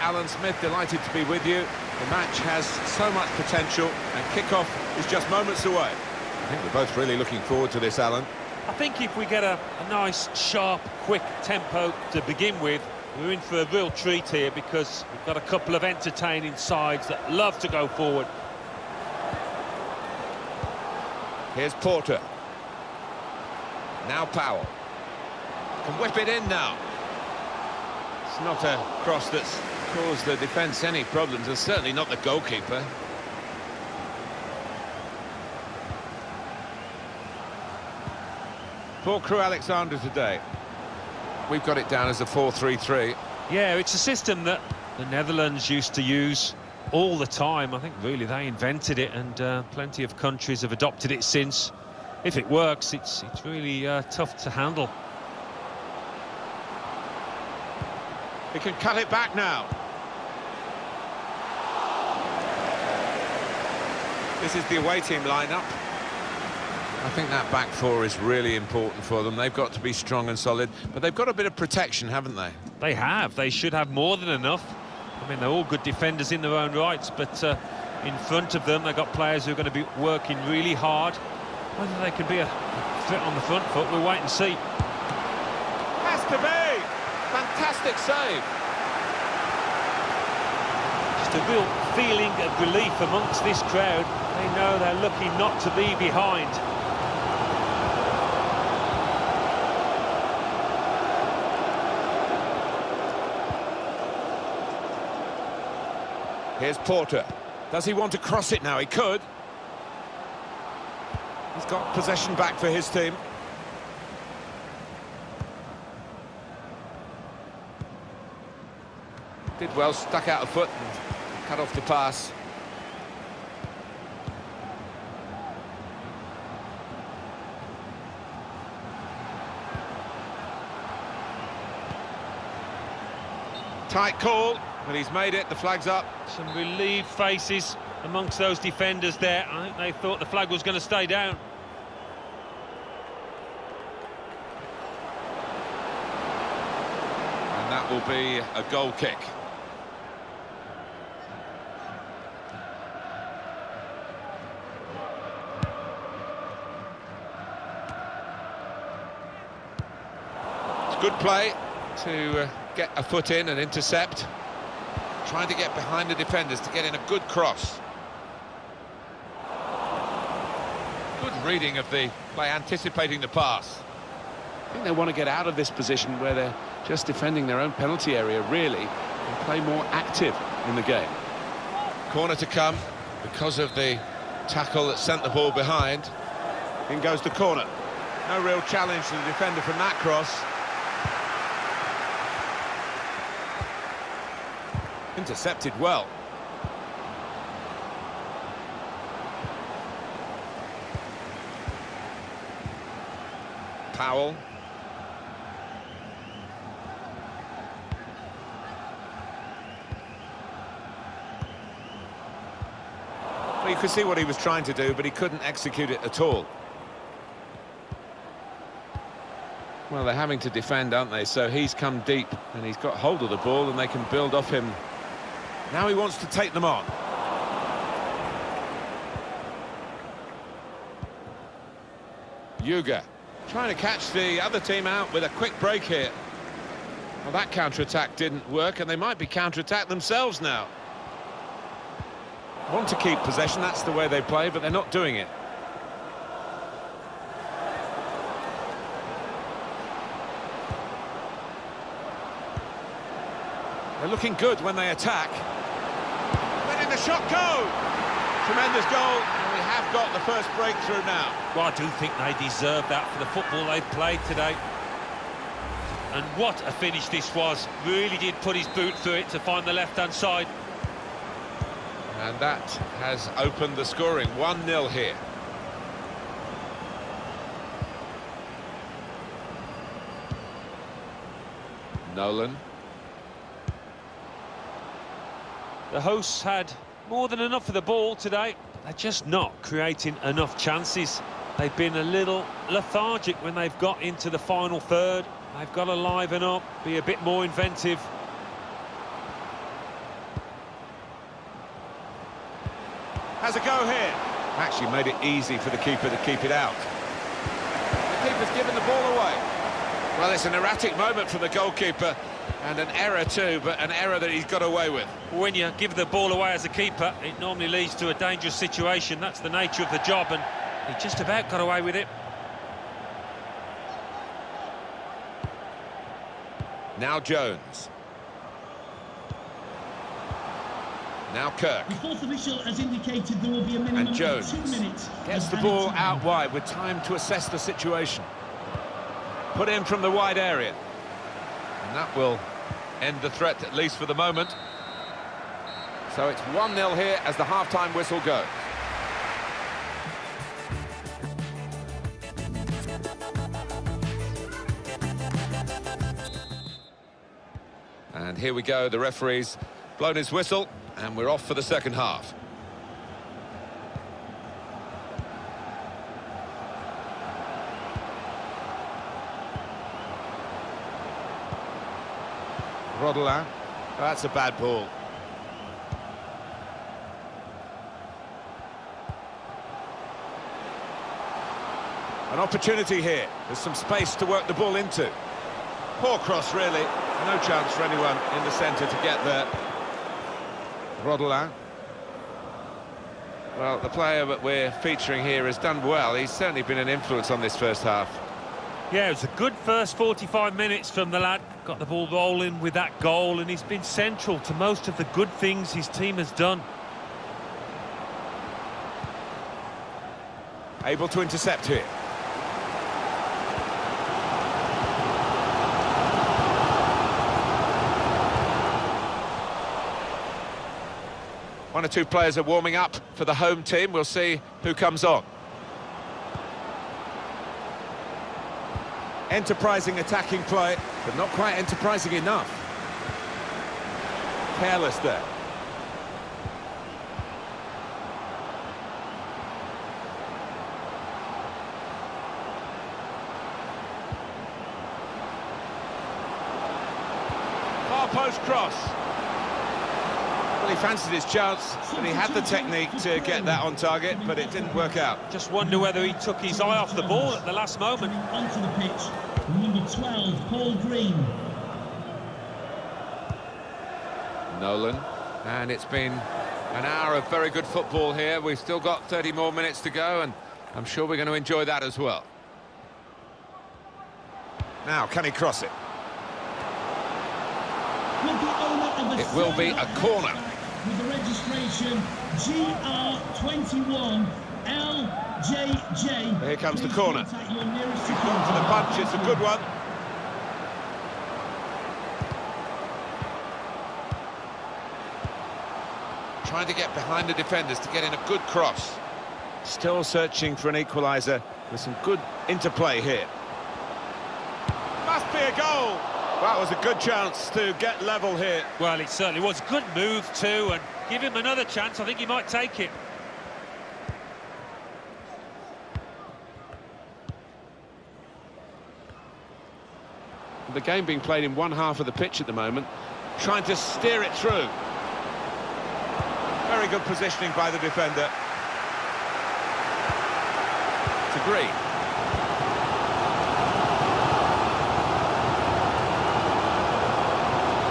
Alan Smith, delighted to be with you. The match has so much potential, and kick-off is just moments away. I think we're both really looking forward to this, Alan. I think if we get a, a nice, sharp, quick tempo to begin with, we're in for a real treat here because we've got a couple of entertaining sides that love to go forward. Here's Porter. Now Powell. Can whip it in now. It's not a cross that's caused the defence any problems, and certainly not the goalkeeper. For Crewe Alexandra today, we've got it down as a 4-3-3. Yeah, it's a system that the Netherlands used to use all the time. I think really they invented it and uh, plenty of countries have adopted it since. If it works, it's, it's really uh, tough to handle. He can cut it back now. This is the away team lineup. I think that back four is really important for them. They've got to be strong and solid, but they've got a bit of protection, haven't they? They have. They should have more than enough. I mean, they're all good defenders in their own rights, but uh, in front of them, they've got players who are going to be working really hard. Whether they can be a threat on the front foot, we'll wait and see. Has to be! Fantastic save. Just a real feeling of relief amongst this crowd. They know they're lucky not to be behind. Here's Porter. Does he want to cross it now? He could. He's got possession back for his team. Did well, stuck out a foot and cut off the pass. Tight call, but he's made it, the flag's up. Some relieved faces amongst those defenders there. I think they thought the flag was going to stay down. And that will be a goal kick. Good play to uh, get a foot in and intercept. Trying to get behind the defenders to get in a good cross. Good reading of the play, anticipating the pass. I think they want to get out of this position where they're just defending their own penalty area, really, and play more active in the game. Corner to come because of the tackle that sent the ball behind. In goes the corner. No real challenge to the defender from that cross. Intercepted well. Powell. Well, you could see what he was trying to do, but he couldn't execute it at all. Well, they're having to defend, aren't they? So he's come deep, and he's got hold of the ball, and they can build off him. Now he wants to take them on. Youga trying to catch the other team out with a quick break here. Well, that counter-attack didn't work, and they might be counter-attack themselves now. Want to keep possession, that's the way they play, but they're not doing it. They're looking good when they attack. The shot go! Tremendous goal, and we have got the first breakthrough now. Well, I do think they deserve that for the football they've played today. And what a finish this was. Really did put his boot through it to find the left-hand side. And that has opened the scoring. 1-0 here. Nolan. The hosts had more than enough of the ball today. They're just not creating enough chances. They've been a little lethargic when they've got into the final third. They've got to liven up, be a bit more inventive. Has a go here. Actually made it easy for the keeper to keep it out. The keeper's given the ball away. Well, it's an erratic moment for the goalkeeper and an error too, but an error that he's got away with. When you give the ball away as a keeper, it normally leads to a dangerous situation. That's the nature of the job, and he just about got away with it. Now Jones. Now Kirk. The fourth official has indicated there will be a minimum And Jones of two minutes. gets the ball out wide with time to assess the situation. Put in from the wide area. And that will end the threat, at least for the moment. So it's 1-0 here as the half-time whistle goes. And here we go, the referee's blown his whistle, and we're off for the second half. Rodelin. Oh, that's a bad ball. An opportunity here. There's some space to work the ball into. Poor cross, really. No chance for anyone in the centre to get there. Rodelin. Well, the player that we're featuring here has done well. He's certainly been an influence on this first half. Yeah, it was a good first 45 minutes from the lad. Got the ball rolling with that goal, and he's been central to most of the good things his team has done. Able to intercept here. One or two players are warming up for the home team. We'll see who comes on. Enterprising attacking play, but not quite enterprising enough. Careless there. Far post cross. Well, he fancied his chance, and he had the technique to get that on target, but it didn't work out. Just wonder whether he took his eye off the ball at the last moment. Onto the pitch, number 12, Paul Green. Nolan. And it's been an hour of very good football here. We've still got 30 more minutes to go, and I'm sure we're going to enjoy that as well. Now, can he cross it? Will the owner of the It will be a corner. With the registration GR21LJJ. Here comes the corner. contact your nearest For the punch, it's a good one. Trying to get behind the defenders to get in a good cross. Still searching for an equaliser with some good interplay here. Must be a goal. That was a good chance to get level here. Well, it certainly was. A good move, too, and give him another chance. I think he might take it. The game being played in one half of the pitch at the moment, trying to steer it through. Very good positioning by the defender. To Green.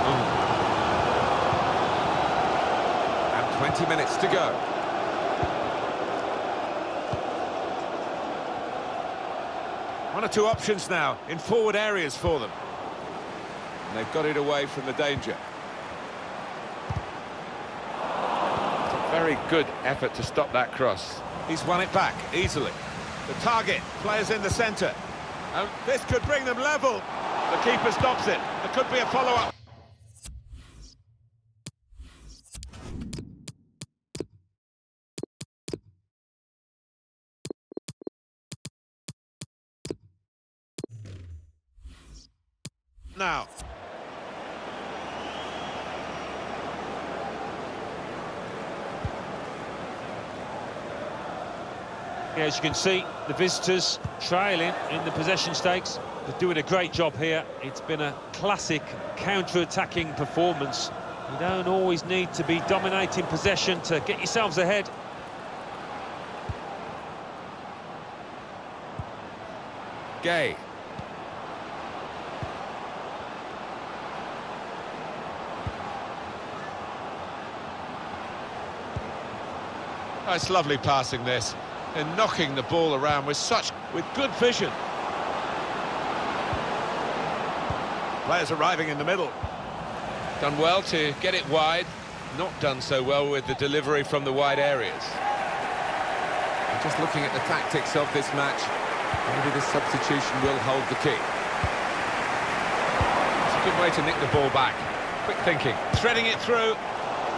Oh. And 20 minutes to go. One or two options now in forward areas for them. And they've got it away from the danger. a Very good effort to stop that cross. He's won it back easily. The target, players in the centre. And this could bring them level. The keeper stops it. There could be a follow-up. Now. Yeah, as you can see, the visitors trailing in the possession stakes. They're doing a great job here. It's been a classic counter-attacking performance. You don't always need to be dominating possession to get yourselves ahead. Gay. That's lovely passing this. And knocking the ball around with such... with good vision. Players arriving in the middle. Done well to get it wide. Not done so well with the delivery from the wide areas. Just looking at the tactics of this match, maybe this substitution will hold the key. It's a good way to nick the ball back. Quick thinking, threading it through.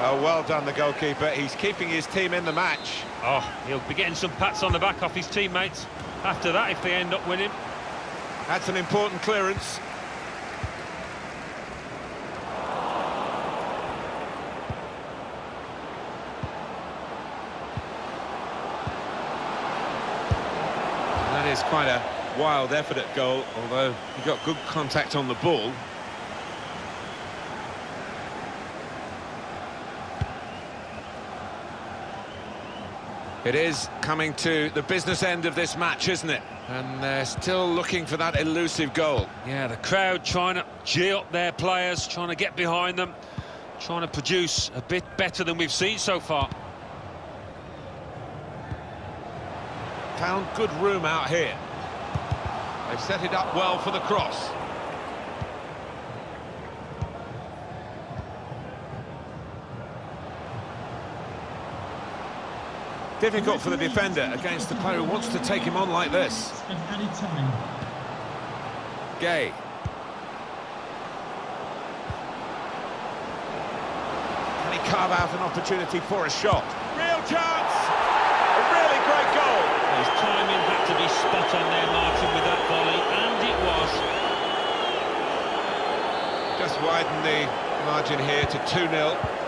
Oh, well done, the goalkeeper. He's keeping his team in the match. Oh, he'll be getting some pats on the back off his teammates after that if they end up winning. That's an important clearance. That is quite a wild effort at goal, although he got good contact on the ball. It is coming to the business end of this match, isn't it? And they're still looking for that elusive goal. Yeah, the crowd trying to gee up their players, trying to get behind them, trying to produce a bit better than we've seen so far. Found good room out here. They've set it up well for the cross. Difficult for the defender against the player who wants to take him on like this. Of. Gay. Can he carve out an opportunity for a shot? Real chance! A really great goal! His timing had to be spot on there, Martin, with that volley, and it was. Just widen the margin here to 2-0.